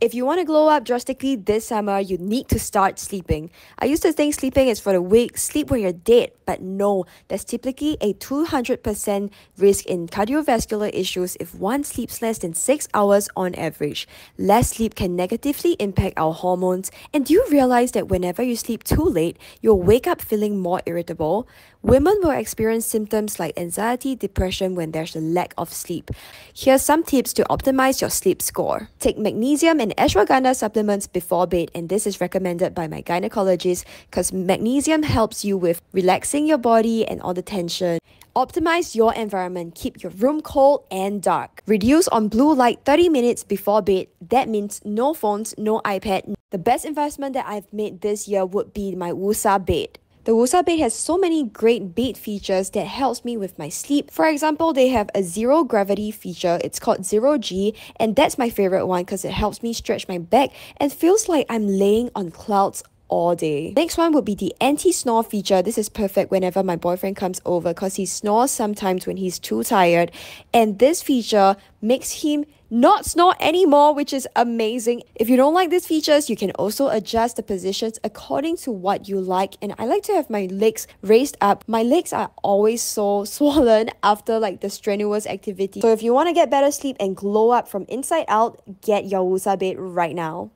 If you want to glow up drastically this summer, you need to start sleeping. I used to think sleeping is for the weak, sleep when you're dead, but no, there's typically a 200% risk in cardiovascular issues if one sleeps less than 6 hours on average. Less sleep can negatively impact our hormones, and do you realize that whenever you sleep too late, you'll wake up feeling more irritable? Women will experience symptoms like anxiety, depression when there's a lack of sleep. Here's some tips to optimize your sleep score. Take magnesium and and ashwagandha supplements before bed, and this is recommended by my gynecologist because magnesium helps you with relaxing your body and all the tension. Optimize your environment. Keep your room cold and dark. Reduce on blue light 30 minutes before bed. That means no phones, no iPad. The best investment that I've made this year would be my Woosa bed. The Woosa bed has so many great bed features that helps me with my sleep. For example, they have a zero gravity feature. It's called Zero G and that's my favorite one because it helps me stretch my back and feels like I'm laying on clouds all day. Next one would be the anti-snore feature. This is perfect whenever my boyfriend comes over because he snores sometimes when he's too tired. And this feature makes him not snore anymore, which is amazing. If you don't like these features, you can also adjust the positions according to what you like. And I like to have my legs raised up. My legs are always so swollen after like the strenuous activity. So if you want to get better sleep and glow up from inside out, get your Woosa bed right now.